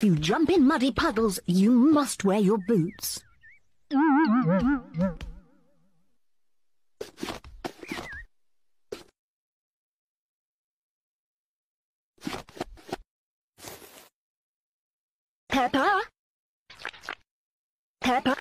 If you jump in muddy puddles, you must wear your boots. Peppa? Peppa?